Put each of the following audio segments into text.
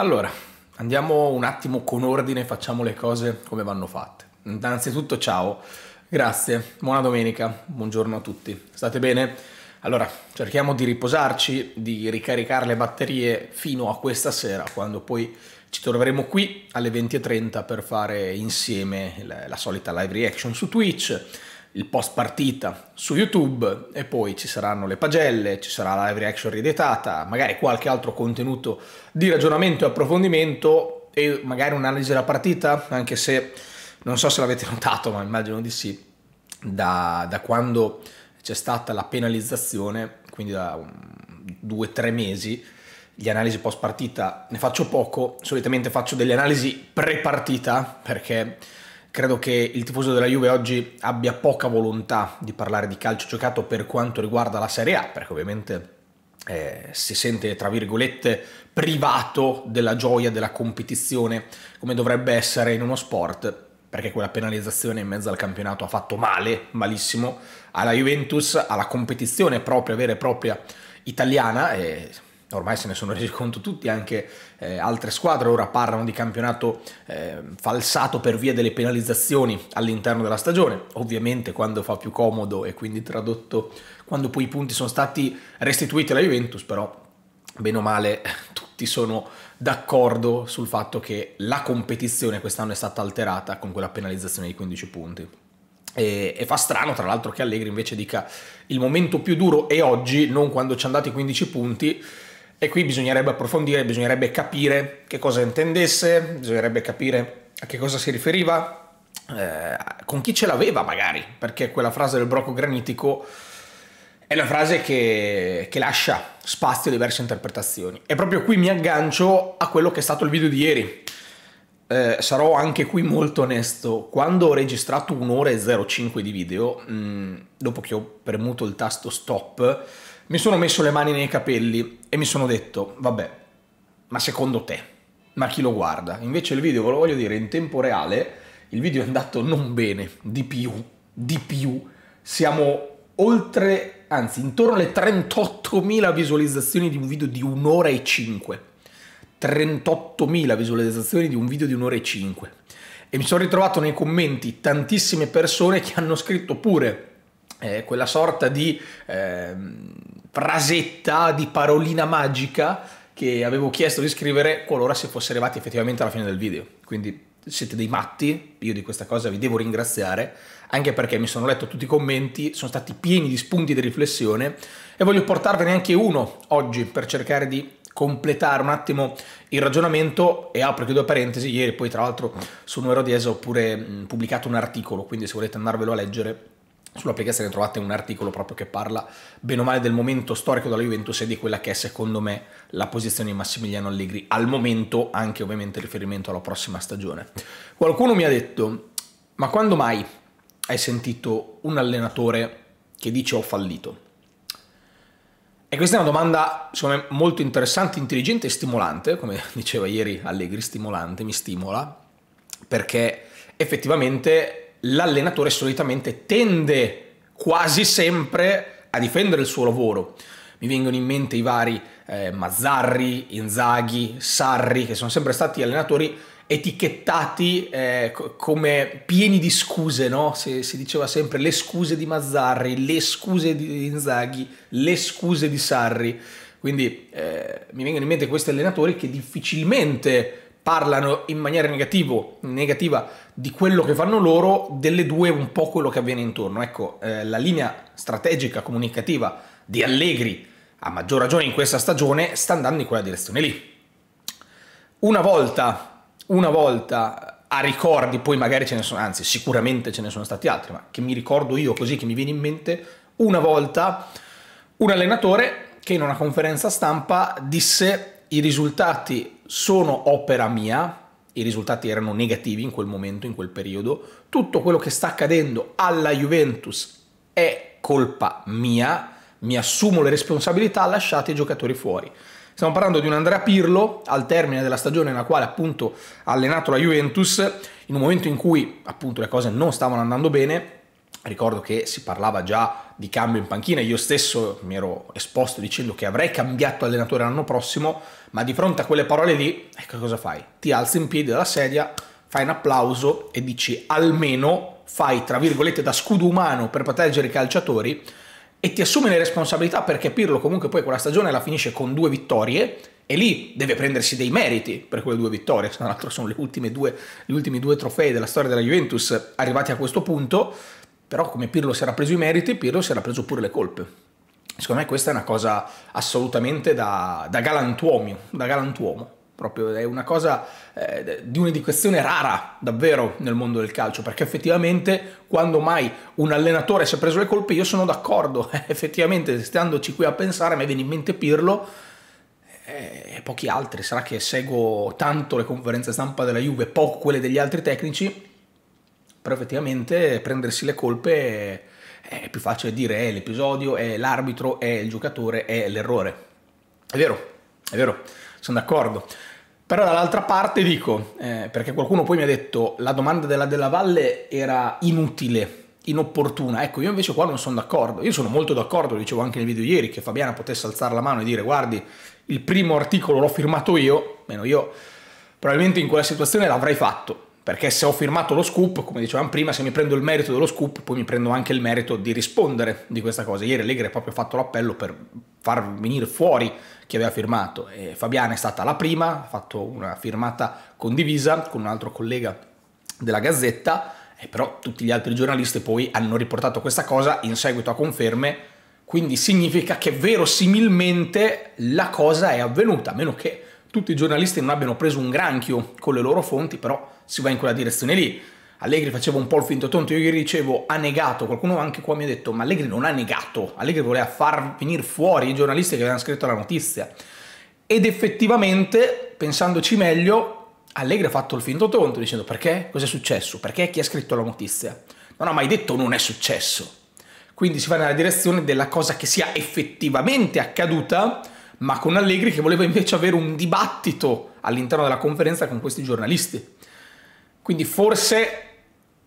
Allora, andiamo un attimo con ordine, facciamo le cose come vanno fatte. Innanzitutto ciao, grazie, buona domenica, buongiorno a tutti. State bene? Allora, cerchiamo di riposarci, di ricaricare le batterie fino a questa sera, quando poi ci troveremo qui alle 20.30 per fare insieme la, la solita live reaction su Twitch il post partita su YouTube e poi ci saranno le pagelle, ci sarà la live reaction rieditata, magari qualche altro contenuto di ragionamento e approfondimento e magari un'analisi della partita, anche se non so se l'avete notato, ma immagino di sì, da, da quando c'è stata la penalizzazione, quindi da um, due o tre mesi, di analisi post partita ne faccio poco, solitamente faccio delle analisi pre partita perché Credo che il tifoso della Juve oggi abbia poca volontà di parlare di calcio giocato per quanto riguarda la Serie A, perché ovviamente eh, si sente, tra virgolette, privato della gioia della competizione, come dovrebbe essere in uno sport, perché quella penalizzazione in mezzo al campionato ha fatto male, malissimo, alla Juventus, alla competizione propria, vera e propria italiana, e ormai se ne sono resi conto tutti, anche eh, altre squadre ora parlano di campionato eh, falsato per via delle penalizzazioni all'interno della stagione, ovviamente quando fa più comodo e quindi tradotto quando poi i punti sono stati restituiti alla Juventus, però bene o male tutti sono d'accordo sul fatto che la competizione quest'anno è stata alterata con quella penalizzazione di 15 punti. E, e, fa strano, tra l'altro, che Allegri invece dica il momento più duro è oggi, non quando ci hanno dato i 15 punti, e qui bisognerebbe approfondire, bisognerebbe capire che cosa intendesse, bisognerebbe capire a che cosa si riferiva, eh, con chi ce l'aveva magari, perché quella frase del broco granitico è una frase che, che, lascia spazio a diverse interpretazioni. E proprio qui mi aggancio a quello che è stato il video di ieri. Eh, sarò anche qui molto onesto, quando ho registrato un'ora e 05 di video, mh, mm, dopo che ho premuto il tasto stop, mi sono messo le mani nei capelli e mi sono detto, vabbè, ma secondo te, ma chi lo guarda? Invece il video, ve lo voglio dire, in tempo reale, il video è andato non bene, di più, di più. Siamo oltre, anzi, intorno alle 38.000 visualizzazioni di un video di un'ora e 5. 38.000 visualizzazioni di un video di un'ora e 5. E mi sono ritrovato nei commenti tantissime persone che hanno scritto pure eh, quella sorta di eh, frasetta, di parolina magica che avevo chiesto di scrivere qualora si fosse arrivati effettivamente alla fine del video. Quindi siete dei matti, io di questa cosa vi devo ringraziare, anche perché mi sono letto tutti i commenti, sono stati pieni di spunti di riflessione e voglio portarvene anche uno oggi per cercare di completare un attimo il ragionamento e apro e chiudo parentesi, ieri poi tra l'altro su Nuero Diese ho pure pubblicato un articolo, quindi se volete andarvelo a leggere Sull'applicazione trovate un articolo proprio che parla bene o male del momento storico della Juventus e di quella che è secondo me la posizione di Massimiliano Allegri al momento, anche ovviamente riferimento alla prossima stagione. Qualcuno mi ha detto, ma quando mai hai sentito un allenatore che dice ho fallito? E questa è una domanda, secondo me, molto interessante, intelligente e stimolante, come diceva ieri Allegri, stimolante, mi stimola, perché effettivamente l'allenatore solitamente tende quasi sempre a difendere il suo lavoro. Mi vengono in mente i vari eh, Mazzarri, Inzaghi, Sarri, che sono sempre stati allenatori etichettati eh, come pieni di scuse, no? Si, si, diceva sempre le scuse di Mazzarri, le scuse di Inzaghi, le scuse di Sarri. Quindi eh, mi vengono in mente questi allenatori che difficilmente parlano in maniera negativo, negativa di quello che fanno loro, delle due un po' quello che avviene intorno. Ecco, eh, la linea strategica comunicativa di Allegri, a maggior ragione in questa stagione, sta andando in quella direzione lì. Una volta, una volta a ricordi, poi magari ce ne sono, anzi sicuramente ce ne sono stati altri, ma che mi ricordo io così che mi viene in mente, una volta un allenatore che in una conferenza stampa disse i risultati sono opera mia, i risultati erano negativi in quel momento, in quel periodo, tutto quello che sta accadendo alla Juventus è colpa mia, mi assumo le responsabilità, lasciate i giocatori fuori. Stiamo parlando di un Andrea Pirlo al termine della stagione nella quale appunto ha allenato la Juventus, in un momento in cui appunto le cose non stavano andando bene, Ricordo che si parlava già di cambio in panchina, io stesso mi ero esposto dicendo che avrei cambiato allenatore l'anno prossimo, ma di fronte a quelle parole lì, ecco cosa fai? Ti alzi in piedi dalla sedia, fai un applauso e dici almeno fai, tra virgolette, da scudo umano per proteggere i calciatori e ti assumi le responsabilità perché Pirlo comunque poi quella stagione la finisce con due vittorie e lì deve prendersi dei meriti per quelle due vittorie, tra l'altro sono le ultime due, gli ultimi due trofei della storia della Juventus arrivati a questo punto però come Pirlo si era preso i meriti, Pirlo si era preso pure le colpe. Secondo me questa è una cosa assolutamente da, da galantuomo, da galantuomo. Proprio è una cosa eh, di un'educazione rara davvero nel mondo del calcio, perché effettivamente quando mai un allenatore si è preso le colpe io sono d'accordo, effettivamente standoci qui a pensare mi viene in mente Pirlo eh, e pochi altri, sarà che seguo tanto le conferenze stampa della Juve, poco quelle degli altri tecnici, però effettivamente prendersi le colpe è più facile dire è l'episodio, è l'arbitro, è il giocatore, è l'errore. È vero, è vero, sono d'accordo. Però dall'altra parte dico, eh, perché qualcuno poi mi ha detto la domanda della Della Valle era inutile, inopportuna. Ecco, io invece qua non sono d'accordo. Io sono molto d'accordo, lo dicevo anche nel video ieri, che Fabiana potesse alzare la mano e dire guardi, il primo articolo l'ho firmato io, meno io probabilmente in quella situazione l'avrei fatto perché se ho firmato lo scoop, come dicevamo prima, se mi prendo il merito dello scoop, poi mi prendo anche il merito di rispondere di questa cosa. Ieri Allegri ha proprio fatto l'appello per far venire fuori chi aveva firmato. E Fabiana è stata la prima, ha fatto una firmata condivisa con un altro collega della Gazzetta, e però tutti gli altri giornalisti poi hanno riportato questa cosa in seguito a conferme, quindi significa che verosimilmente la cosa è avvenuta, a meno che tutti i giornalisti non abbiano preso un granchio con le loro fonti, però si va in quella direzione lì. Allegri faceva un po' il finto tonto, io ieri dicevo ha negato, qualcuno anche qua mi ha detto ma Allegri non ha negato, Allegri voleva far venire fuori i giornalisti che avevano scritto la notizia. Ed effettivamente, pensandoci meglio, Allegri ha fatto il finto tonto dicendo perché? Cos'è successo? Perché chi ha scritto la notizia? Non ha mai detto non è successo. Quindi si va nella direzione della cosa che sia effettivamente accaduta, ma con Allegri che voleva invece avere un dibattito all'interno della conferenza con questi giornalisti. Quindi forse,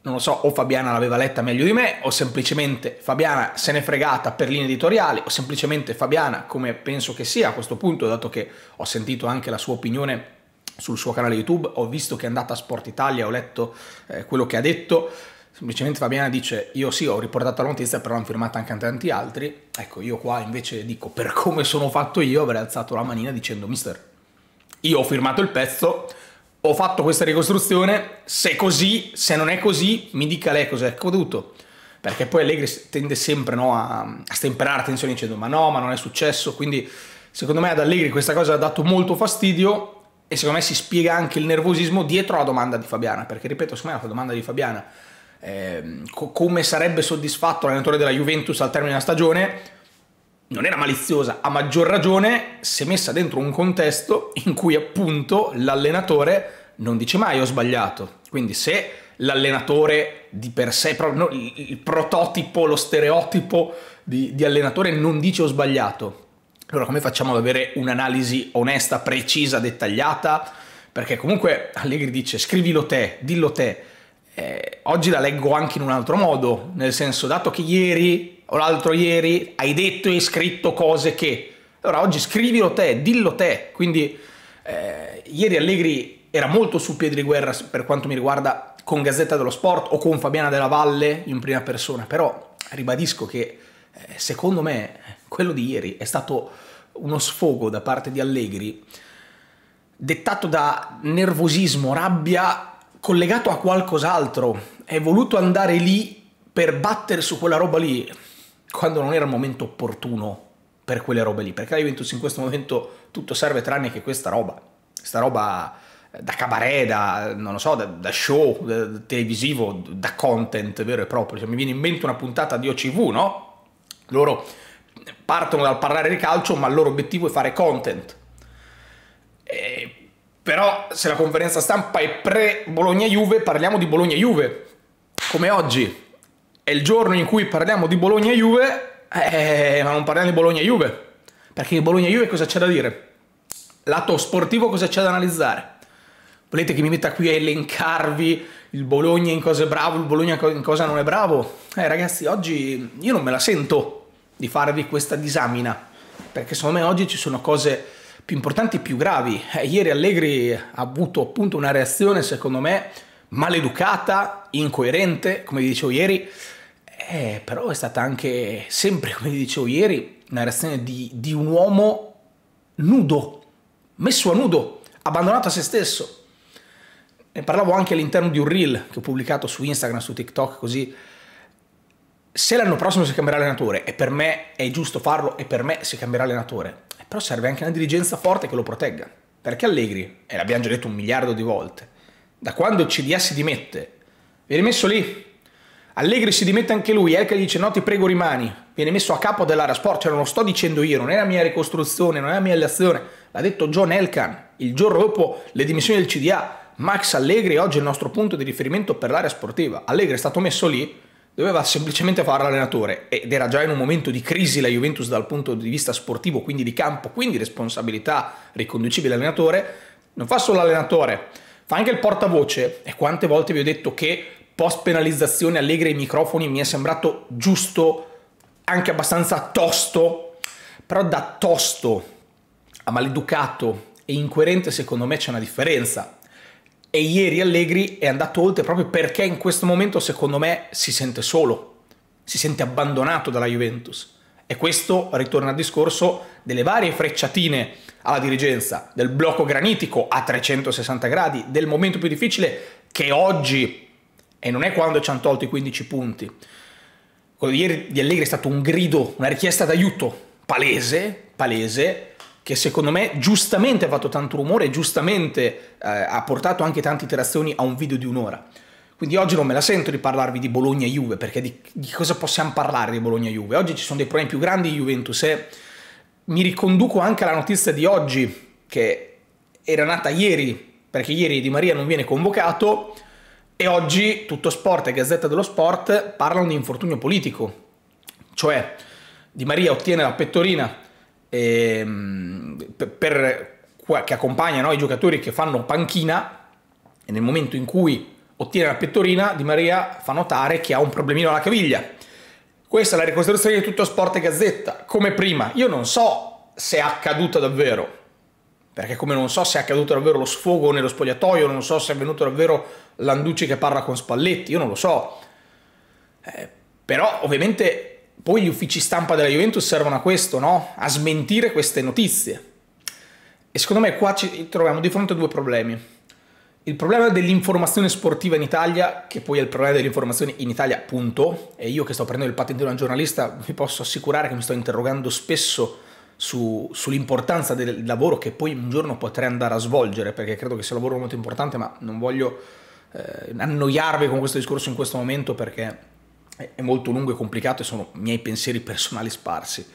non lo so, o Fabiana l'aveva letta meglio di me, o semplicemente Fabiana se n'è fregata per linee editoriali, o semplicemente Fabiana, come penso che sia a questo punto, dato che ho sentito anche la sua opinione sul suo canale YouTube, ho visto che è andata a Sport Italia, ho letto eh, quello che ha detto, semplicemente Fabiana dice io sì ho riportato la notizia però l'hanno firmata anche tanti altri. Ecco io qua invece dico per come sono fatto io avrei alzato la manina dicendo mister io ho firmato il pezzo ho fatto questa ricostruzione se è così se non è così mi dica lei cos'è accaduto perché poi Allegri tende sempre no, a, a stemperare attenzione dicendo ma no ma non è successo. Quindi secondo me ad Allegri questa cosa ha dato molto fastidio e secondo me si spiega anche il nervosismo dietro alla domanda di Fabiana perché ripeto secondo me la domanda di Fabiana eh, co- come sarebbe soddisfatto l'allenatore della Juventus al termine della stagione, non era maliziosa, a maggior ragione se messa dentro un contesto in cui appunto l'allenatore non dice mai ho sbagliato. Quindi se l'allenatore di per sé, il, prototipo, lo stereotipo di, di allenatore non dice ho sbagliato, allora come facciamo ad avere un'analisi onesta, precisa, dettagliata? Perché comunque Allegri dice scrivilo te, dillo te, eh, oggi la leggo anche in un altro modo, nel senso, dato che ieri o l'altro ieri hai detto e scritto cose che, allora oggi scrivilo te, dillo te, quindi eh, ieri Allegri era molto su piedi di guerra per quanto mi riguarda con Gazzetta dello Sport o con Fabiana della Valle in prima persona, però ribadisco che eh, secondo me quello di ieri è stato uno sfogo da parte di Allegri dettato da nervosismo, rabbia collegato a qualcos'altro, è voluto andare lì per battere su quella roba lì, quando non era il momento opportuno per quelle robe lì, perché la Juventus in questo momento tutto serve tranne che questa roba, questa roba da cabaret, da, non lo so, da, da show da, televisivo, da content vero e proprio, cioè, mi viene in mente una puntata di OCV, no? Loro partono dal parlare di calcio, ma il loro obiettivo è fare content. E però se la conferenza stampa è pre-Bologna-Juve, parliamo di Bologna-Juve. Come oggi è il giorno in cui parliamo di Bologna-Juve, eh, ma non parliamo di Bologna-Juve. Perché Bologna-Juve cosa c'è da dire? Lato sportivo cosa c'è da analizzare? Volete che mi metta qui a elencarvi il Bologna in cosa è bravo, il Bologna in cosa non è bravo? Eh ragazzi, oggi io non me la sento di farvi questa disamina, perché secondo me oggi ci sono cose più importanti e più gravi. Eh, ieri Allegri ha avuto appunto una reazione, secondo me, maleducata, incoerente, come vi dicevo ieri, eh, però è stata anche sempre, come vi dicevo ieri, una reazione di, di un uomo nudo, messo a nudo, abbandonato a se stesso. Ne parlavo anche all'interno di un reel che ho pubblicato su Instagram, su TikTok, così. Se l'anno prossimo si cambierà allenatore, e per me è giusto farlo, e per me si cambierà allenatore, però serve anche una dirigenza forte che lo protegga. Perché Allegri, e l'abbiamo già detto un miliardo di volte, da quando il CDA si dimette, viene messo lì. Allegri si dimette anche lui, Elka dice no ti prego rimani, viene messo a capo dell'area sport, cioè non lo sto dicendo io, non è la mia ricostruzione, non è la mia elezione, l'ha detto John Elkan il giorno dopo le dimissioni del CDA Max Allegri oggi è il nostro punto di riferimento per l'area sportiva. Allegri è stato messo lì, doveva semplicemente fare l'allenatore ed era già in un momento di crisi la Juventus dal punto di vista sportivo, quindi di campo, quindi responsabilità riconducibile all'allenatore. Non fa solo l'allenatore, fa anche il portavoce e quante volte vi ho detto che post penalizzazione Allegri ai microfoni mi è sembrato giusto, anche abbastanza tosto, però da tosto a maleducato e incoerente secondo me c'è una differenza e ieri Allegri è andato oltre proprio perché in questo momento secondo me si sente solo, si sente abbandonato dalla Juventus. E questo ritorna al discorso delle varie frecciatine alla dirigenza, del blocco granitico a 360 gradi, del momento più difficile che oggi, e non è quando ci hanno tolto i 15 punti, quello di ieri di Allegri è stato un grido, una richiesta d'aiuto palese, palese, che secondo me giustamente ha fatto tanto rumore e giustamente eh, ha portato anche tante interazioni a un video di un'ora. Quindi oggi non me la sento di parlarvi di Bologna-Juve, perché di, di cosa possiamo parlare di Bologna-Juve? Oggi ci sono dei problemi più grandi di Juventus e mi riconduco anche alla notizia di oggi, che era nata ieri, perché ieri Di Maria non viene convocato, e oggi tutto sport e Gazzetta dello Sport parlano di infortunio politico. Cioè, Di Maria ottiene la pettorina ehm, per, che accompagna no, i giocatori che fanno panchina e nel momento in cui ottiene la pettorina Di Maria fa notare che ha un problemino alla caviglia. Questa è la ricostruzione di tutto Sport e Gazzetta, come prima. Io non so se è accaduto davvero, perché come non so se è accaduto davvero lo sfogo nello spogliatoio, non so se è venuto davvero Landucci che parla con Spalletti, io non lo so. Eh, però ovviamente poi gli uffici stampa della Juventus servono a questo, no? A smentire queste notizie. E secondo me qua ci troviamo di fronte a due problemi. Il problema dell'informazione sportiva in Italia, che poi è il problema dell'informazione in Italia, punto. E io che sto prendendo il patente una giornalista, vi posso assicurare che mi sto interrogando spesso su, sull'importanza del lavoro che poi un giorno potrei andare a svolgere, perché credo che sia un lavoro molto importante, ma non voglio eh, annoiarvi con questo discorso in questo momento perché è molto lungo e complicato e sono miei pensieri personali sparsi.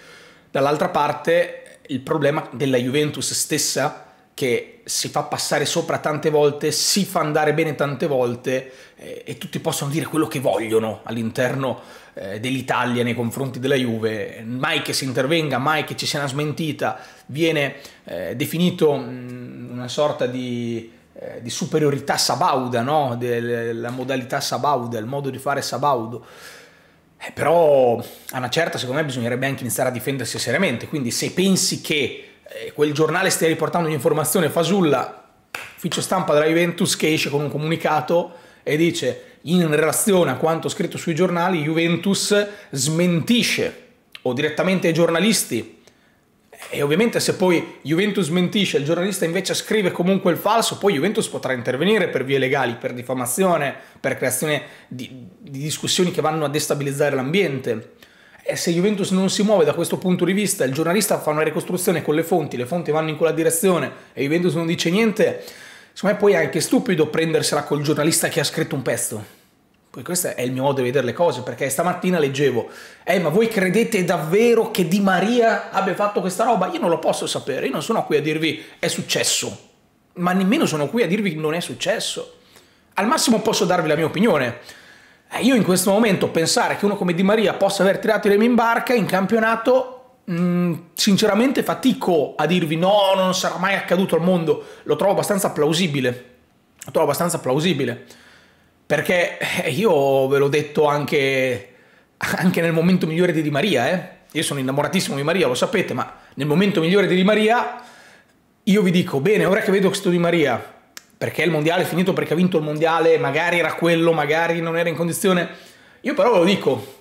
Dall'altra parte il problema della Juventus stessa che si fa passare sopra tante volte, si fa andare bene tante volte eh, e tutti possono dire quello che vogliono all'interno eh, dell'Italia nei confronti della Juve, mai che si intervenga, mai che ci sia una smentita, viene eh, definito mh, una sorta di, eh, di superiorità sabauda, no? della modalità sabauda, il modo di fare sabaudo. Eh, però a una certa, secondo me, bisognerebbe anche iniziare a difendersi seriamente. Quindi, se pensi che eh, quel giornale stia riportando un'informazione fasulla, ufficio stampa della Juventus che esce con un comunicato e dice in relazione a quanto scritto sui giornali, Juventus smentisce o direttamente ai giornalisti e ovviamente se poi Juventus mentisce il giornalista invece scrive comunque il falso, poi Juventus potrà intervenire per vie legali, per diffamazione, per creazione di, di discussioni che vanno a destabilizzare l'ambiente. E se Juventus non si muove da questo punto di vista, il giornalista fa una ricostruzione con le fonti, le fonti vanno in quella direzione e Juventus non dice niente, secondo me poi è anche stupido prendersela col giornalista che ha scritto un pezzo. Questo è il mio modo di vedere le cose, perché stamattina leggevo, eh ma voi credete davvero che Di Maria abbia fatto questa roba? Io non lo posso sapere, io non sono qui a dirvi è successo, ma nemmeno sono qui a dirvi non è successo. Al massimo posso darvi la mia opinione. Eh, io in questo momento pensare che uno come Di Maria possa aver tirato i remi in barca in campionato, mm, sinceramente fatico a dirvi no, non sarà mai accaduto al mondo, lo trovo abbastanza plausibile. lo trovo abbastanza plausibile. Perché eh, io ve l'ho detto anche, anche nel momento migliore di Di Maria, eh? Io sono innamoratissimo di Maria, lo sapete, ma nel momento migliore di Di Maria io vi dico, bene, ora che vedo questo Di Maria, perché il mondiale è finito perché ha vinto il mondiale, magari era quello, magari non era in condizione, io però ve lo dico,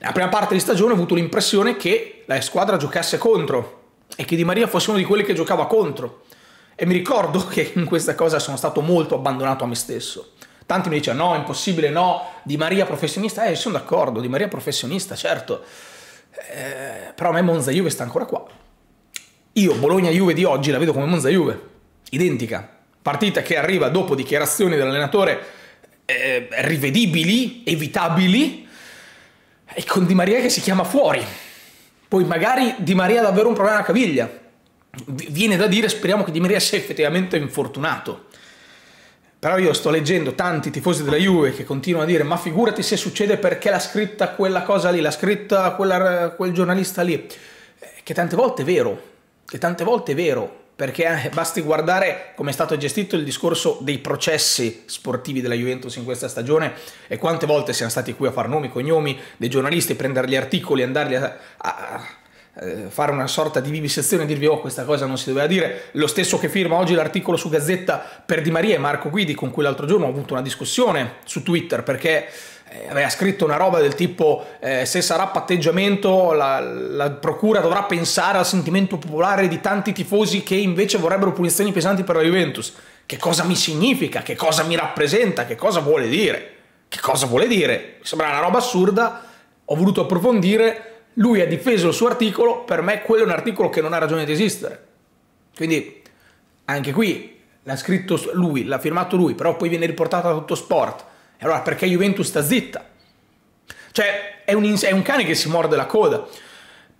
nella prima parte di stagione ho avuto l'impressione che la squadra giocasse contro e che Di Maria fosse uno di quelli che giocava contro. E mi ricordo che in questa cosa sono stato molto abbandonato a me stesso. Tanti mi dicono no, impossibile, no, Di Maria professionista. Eh, sono d'accordo, Di Maria professionista, certo. Eh, però a me Monza Juve sta ancora qua. Io Bologna Juve di oggi la vedo come Monza Juve, identica. Partita che arriva dopo dichiarazioni dell'allenatore eh, rivedibili, evitabili, e con Di Maria che si chiama fuori. Poi magari Di Maria ha davvero un problema alla caviglia. Viene da dire, speriamo che Di Maria sia effettivamente infortunato. Però io sto leggendo tanti tifosi della Juve che continuano a dire ma figurati se succede perché l'ha scritta quella cosa lì, l'ha scritta quella, quel giornalista lì. Eh, che tante volte è vero, che tante volte è vero, perché eh, basti guardare come è stato gestito il discorso dei processi sportivi della Juventus in questa stagione e quante volte siamo stati qui a fare nomi, cognomi dei giornalisti, prendere gli articoli, andarli a, a, fare una sorta di vivisezione e dirvi oh questa cosa non si doveva dire, lo stesso che firma oggi l'articolo su Gazzetta per Di Maria e Marco Guidi con cui l'altro giorno ho avuto una discussione su Twitter perché eh, aveva scritto una roba del tipo eh, se sarà patteggiamento la, la, procura dovrà pensare al sentimento popolare di tanti tifosi che invece vorrebbero punizioni pesanti per la Juventus. Che cosa mi significa? Che cosa mi rappresenta? Che cosa vuole dire? Che cosa vuole dire? Mi sembra una roba assurda, ho voluto approfondire, lui ha difeso il suo articolo, per me quello è un articolo che non ha ragione di esistere. Quindi anche qui l'ha scritto lui, l'ha firmato lui, però poi viene riportato da tutto sport e allora perché Juventus sta zitta? Cioè è un, è un cane che si morde la coda.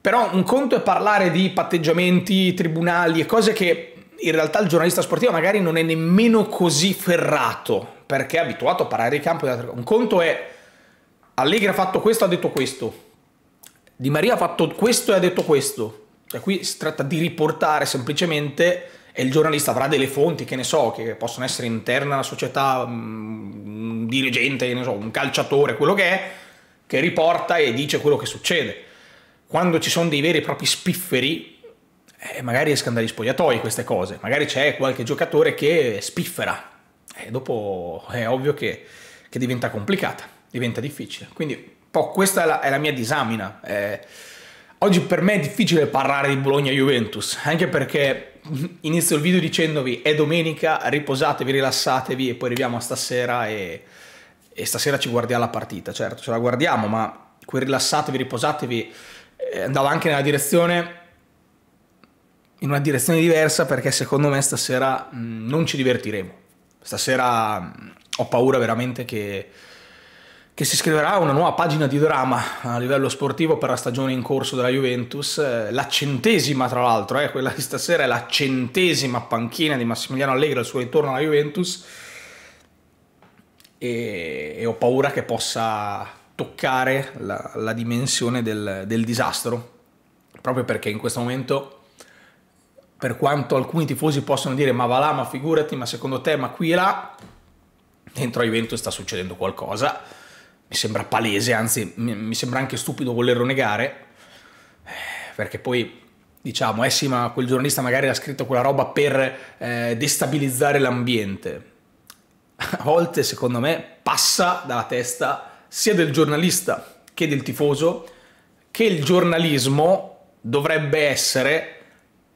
Però un conto è parlare di patteggiamenti, tribunali e cose che in realtà il giornalista sportivo magari non è nemmeno così ferrato perché è abituato a parlare di campo. Un conto è Allegri ha fatto questo, ha detto questo. Di Maria ha fatto questo e ha detto questo. Cioè qui si tratta di riportare semplicemente e il giornalista avrà delle fonti, che ne so, che possono essere interne alla società, un dirigente, ne so, un calciatore, quello che è, che riporta e dice quello che succede. Quando ci sono dei veri e propri spifferi, eh, magari escano dagli spogliatoi queste cose, magari c'è qualche giocatore che spiffera, e dopo è ovvio che, che diventa complicata, diventa difficile. Quindi po' questa è la, è la mia disamina. Eh, oggi per me è difficile parlare di Bologna-Juventus, anche perché inizio il video dicendovi è domenica, riposatevi, rilassatevi e poi arriviamo a stasera e, e stasera ci guardiamo la partita, certo ce la guardiamo, ma quel rilassatevi, riposatevi eh, andava anche nella direzione in una direzione diversa perché secondo me stasera mh, non ci divertiremo. Stasera mh, ho paura veramente che che si scriverà una nuova pagina di dramma a livello sportivo per la stagione in corso della Juventus, eh, la centesima tra l'altro, eh, quella di stasera è la centesima panchina di Massimiliano Allegri al suo ritorno alla Juventus. E, e ho paura che possa toccare la, la dimensione del, del disastro, proprio perché in questo momento per quanto alcuni tifosi possono dire ma va là, ma figurati, ma secondo te, ma qui e là, dentro a Juventus sta succedendo qualcosa mi sembra palese, anzi mi sembra anche stupido volerlo negare, eh, perché poi diciamo, eh sì, ma quel giornalista magari ha scritto quella roba per eh, destabilizzare l'ambiente. A volte, secondo me, passa dalla testa sia del giornalista che del tifoso che il giornalismo dovrebbe essere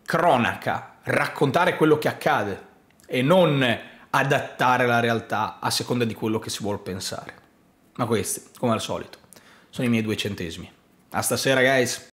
cronaca, raccontare quello che accade e non adattare la realtà a seconda di quello che si vuole pensare. Ma questi, come al solito, sono i miei due centesimi. A stasera, guys!